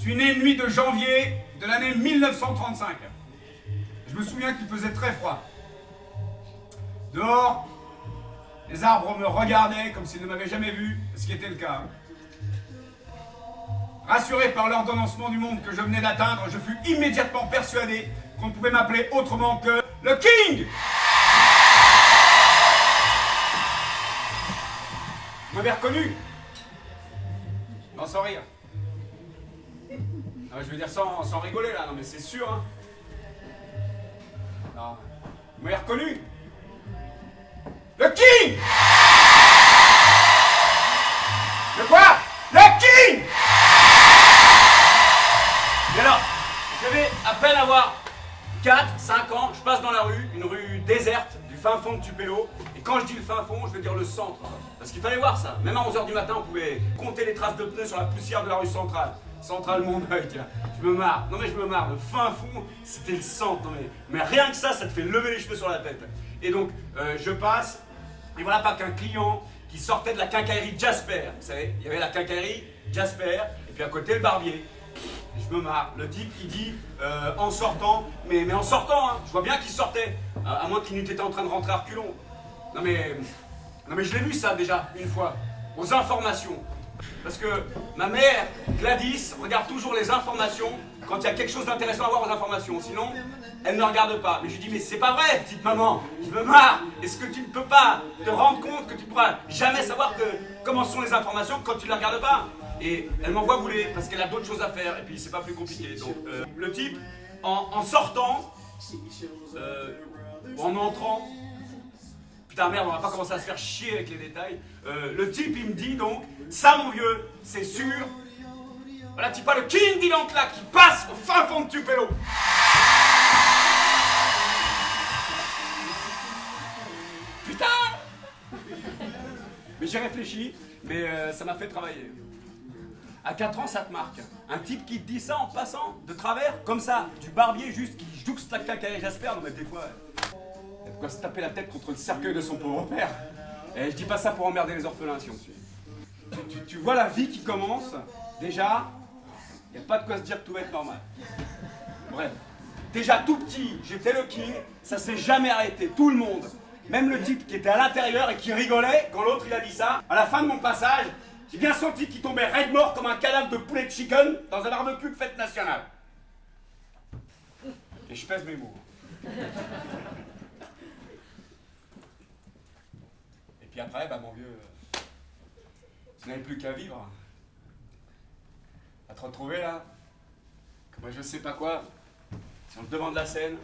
Je suis né nuit de janvier de l'année 1935. Je me souviens qu'il faisait très froid. Dehors, les arbres me regardaient comme s'ils ne m'avaient jamais vu, ce qui était le cas. Rassuré par l'ordonnancement du monde que je venais d'atteindre, je fus immédiatement persuadé qu'on ne pouvait m'appeler autrement que le King Vous m'avez reconnu? Non, sans rire. Non, je veux dire sans, sans rigoler là, non mais c'est sûr. Hein. Non. Vous m'avez reconnu Le King Le quoi? Le King Et alors, je vais à peine avoir 4, 5 ans, je passe dans la rue, une rue déserte du fin fond de Tupelo, et quand je dis le fin fond, je veux dire le centre. Parce qu'il fallait voir ça. Même à 11h du matin, on pouvait compter les traces de pneus sur la poussière de la rue centrale. Centrale Montreuil, tiens. Je me marre. Non mais je me marre. Le fin fond, c'était le centre. Non, mais, mais rien que ça, ça te fait lever les cheveux sur la tête. Et donc, euh, je passe, et voilà pas qu'un client qui sortait de la quincaillerie Jasper. Vous savez, il y avait la quincaillerie Jasper, et puis à côté le barbier. Je me marre. Le type qui dit euh, en sortant, mais, mais en sortant, hein, je vois bien qu'il sortait, à, moins qu'il été en train de rentrer à reculons. Non mais, non mais je l'ai vu ça déjà, une fois, aux informations. Parce que ma mère, Gladys, regarde toujours les informations quand il y a quelque chose d'intéressant à voir aux informations. Sinon, elle ne regarde pas. Mais je lui dis, mais c'est pas vrai, petite maman, je me marre. Est-ce que tu ne peux pas te rendre compte que tu ne pourras jamais savoir comment sont les informations quand tu ne les regardes pas? Et elle m'envoie bouler parce qu'elle a d'autres choses à faire. Et puis c'est pas plus compliqué. Donc euh, le type, en, en sortant, euh, en entrant, Putain merde, on va pas commencer à se faire chier avec les détails. Euh, le type il me dit donc, ça mon vieux, c'est sûr. Voilà, tu pas le King Dylan là qui passe au fin fond de Tupelo. Putain Mais j'ai réfléchi, mais euh, ça m'a fait travailler. À 4 ans, ça te marque. Un type qui te dit ça en passant de travers, comme ça, du barbier juste qui jouxte la cacaille Jasper, non mais des fois. Quoi se taper la tête contre le cercueil de son pauvre père. Et je dis pas ça pour emmerder les orphelins, si on suit. Tu vois la vie qui commence, déjà, il n'y a pas de quoi se dire que tout va être normal. Bref. Déjà tout petit, j'étais le king, ça s'est jamais arrêté, tout le monde. Même le type qui était à l'intérieur et qui rigolait quand l'autre il a dit ça, à la fin de mon passage, j'ai bien senti qu'il tombait raide mort comme un cadavre de poulet de chicken dans un barbecue de fête nationale. Et je pèse mes mots. Et puis après, bah mon vieux, tu n'avais plus qu'à vivre. À te retrouver là, comme moi je sais pas quoi, sur le devant de la scène,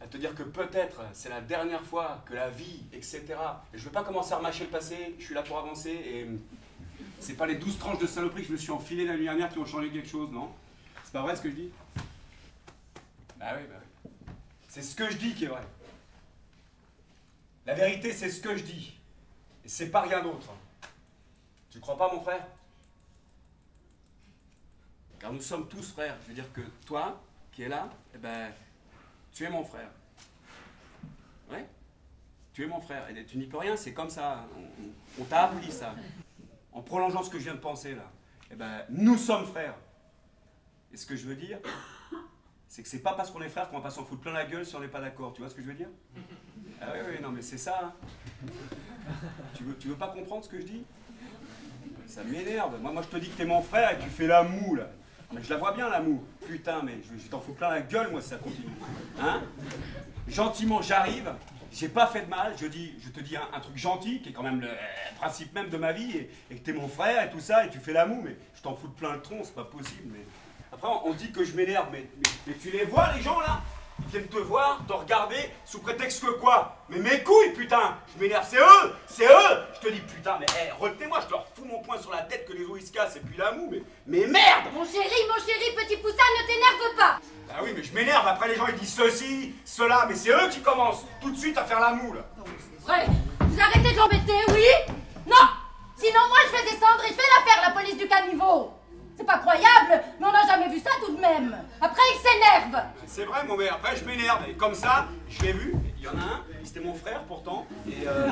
à te dire que peut-être c'est la dernière fois que la vie, etc. Et je veux pas commencer à remâcher le passé, je suis là pour avancer et c'est pas les 12 tranches de saloperie que je me suis enfilé la nuit dernière qui ont changé quelque chose, non? C'est pas vrai ce que je dis? Bah oui, bah oui. C'est ce que je dis qui est vrai. La vérité, c'est ce que je dis. Et c'est pas rien d'autre. Tu crois pas, mon frère? Car nous sommes tous frères. Je veux dire que toi, qui es là, eh ben, tu es mon frère. Ouais? Tu es mon frère. Et tu n'y peux rien, c'est comme ça. On, t'a appris ça. En prolongeant ce que je viens de penser là. Eh ben, nous sommes frères. Et ce que je veux dire, c'est que c'est pas parce qu'on est frères qu'on va pas s'en foutre plein la gueule si on n'est pas d'accord. Tu vois ce que je veux dire? Ah oui, oui, non, mais c'est ça. hein. Tu veux, tu veux pas comprendre ce que je dis? Ça m'énerve. Moi, moi, je te dis que t'es mon frère et tu fais la moue, là. Mais je la vois bien, la moue. Putain, mais je, t'en fous plein la gueule, moi, si ça continue. Hein? Gentiment, j'arrive. J'ai pas fait de mal. Je, dis, je te dis un, truc gentil, qui est quand même le euh, principe même de ma vie, et, que t'es mon frère et tout ça, et tu fais la moue, mais je t'en fous de plein le tronc, c'est pas possible. Mais après, on, dit que je m'énerve, mais tu les vois, les gens, là? Ils viennent te voir, te regarder, sous prétexte que quoi? Mais mes couilles, putain! Je m'énerve, c'est eux! C'est eux! Je te dis, putain, mais hey, retenez-moi, je leur fous mon poing sur la tête que les ils se cassent, et puis la moue, mais, mais merde! Mon chéri, mon chéri, petit poussin, ne t'énerve pas! Ah oui, mais je m'énerve, après les gens ils disent ceci, cela, mais c'est eux qui commencent tout de suite à faire la moue, là. Vrai. Vous arrêtez de l'embêter, oui! Non! Sinon, moi, je vais descendre et je vais la faire, la police du caniveau! C'est pas croyable, mais on n'a jamais vu ça tout de même! Après, il s'énerve C'est vrai, mon mais après je m'énerve, et comme ça, je l'ai vu, il y Il y en a un, c'était mon frère pourtant, et, euh,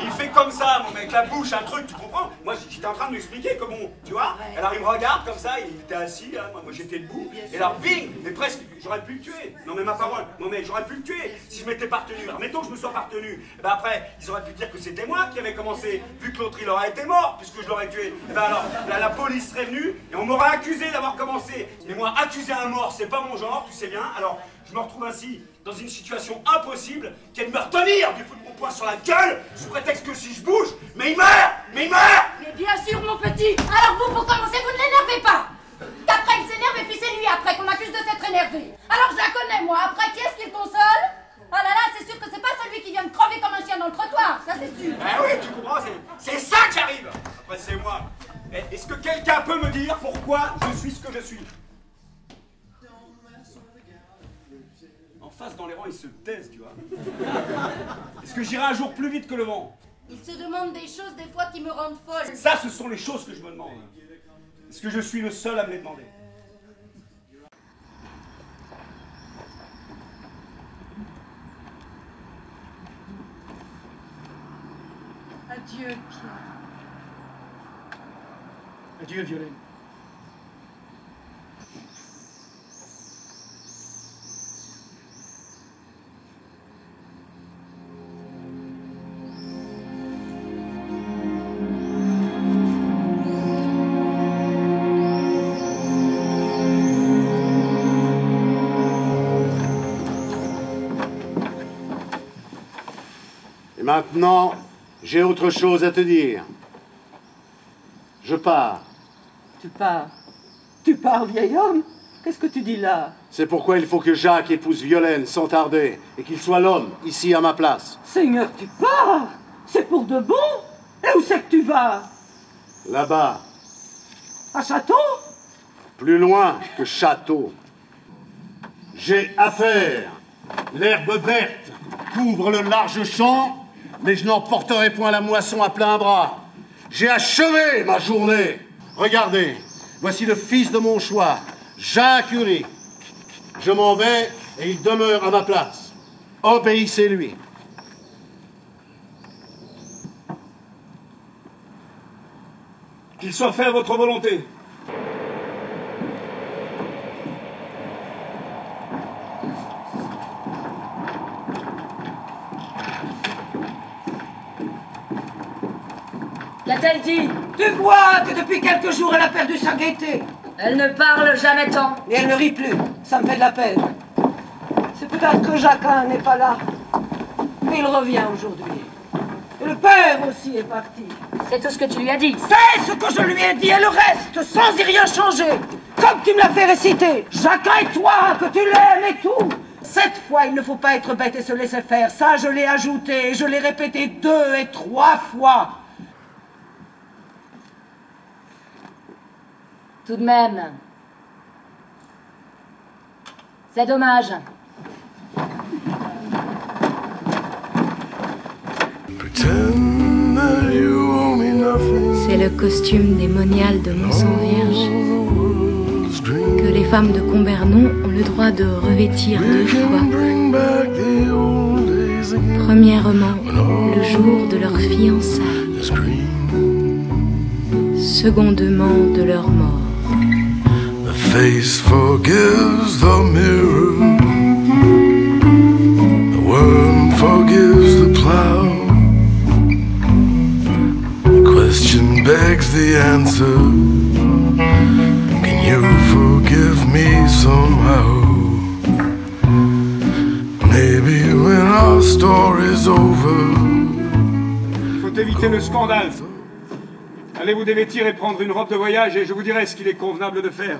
et il fait comme ça, mon mec, la bouche, un truc, tu comprends? Moi, j'étais en train de lui expliquer comment, tu vois Ouais. Alors il me regarde comme ça, il était assis, là, moi, moi, j'étais debout, et alors bing Mais presque, j'aurais pu le tuer. Non mais ma parole, mon mec, j'aurais pu le tuer si je m'étais partenu. Alors mettons que je me sois partenu, et ben après, ils auraient pu dire que c'était moi qui avais commencé, vu que l'autre il aurait été mort, puisque je l'aurais tué. Et ben alors, la, la police serait venue, et on m'aurait accusé d'avoir commencé. Mais moi, accuser un mort, c'est pas mon genre, tu sais bien. Alors, je me retrouve ainsi dans une situation impossible qui est de me retenir du coup de mon poing sur la gueule, sous prétexte que si je bouge, mais il meurt Mais il meurt. Mais bien sûr, mon petit. Alors vous, pour commencer, vous ne l'énervez pas. Qu'après, il s'énerve et puis c'est lui après qu'on accuse de s'être énervé. Alors je la connais, moi. Après, qui est-ce qui le console? Ah là là, c'est sûr que c'est pas celui qui vient de crever comme un chien dans le trottoir, ça c'est sûr. Ah oui, tu comprends, c'est- c'est ça qui arrive. Après, c'est moi. Eh, Est-ce que quelqu'un peut me dire pourquoi je suis ce que je suis? Face, dans les rangs, ils se taisent, tu vois. Est-ce que j'irai un jour plus vite que le vent? Il se demande des choses des fois qui me rendent folle. Ça, ce sont les choses que je me demande. Est-ce que je suis le seul à me les demander? Adieu, Pierre. Adieu, Violaine. Maintenant, j'ai autre chose à te dire. Je pars. Tu pars. Tu pars, vieil homme? Qu'est-ce que tu dis là? C'est pourquoi il faut que Jacques épouse Violaine sans tarder et qu'il soit l'homme ici à ma place. Seigneur, tu pars? C'est pour de bon? Et où c'est que tu vas? Là-bas, À Château? Plus loin que château. J'ai affaire. L'herbe verte couvre le large champ, mais je n'emporterai point la moisson à plein bras. J'ai achevé ma journée. Regardez, voici le fils de mon choix, Jacques Uri. Je m'en vais et il demeure à ma place. Obéissez-lui. Qu'il soit fait à votre volonté. Qu'a-t-elle dit Tu vois que depuis quelques jours, elle a perdu sa gaieté. Elle ne parle jamais tant. Et elle ne rit plus. Ça me fait de la peine. C'est peut-être que Jacquin n'est pas là. Mais il revient aujourd'hui. Et le père aussi est parti. C'est tout ce que tu lui as dit. C'est ce que je lui ai dit et le reste, sans y rien changer. Comme tu me l'as fait réciter. Jacquin et toi, que tu l'aimes et tout. Cette fois, il ne faut pas être bête et se laisser faire. Ça, je l'ai ajouté et je l'ai répété deux et trois fois. Tout de même. C'est dommage. C'est le costume des moniales de Monson Vierge que les femmes de Combernon ont le droit de revêtir deux fois. Premièrement, le jour de leur fiançailles, secondement de leur mort. Face forgives the mirror. The worm forgives the plow. The question begs the answer. Can you forgive me somehow? Maybe when our story's over. Faut éviter le scandale. Allez vous dévêtir et prendre une robe de voyage et je vous dirai ce qu'il est convenable de faire.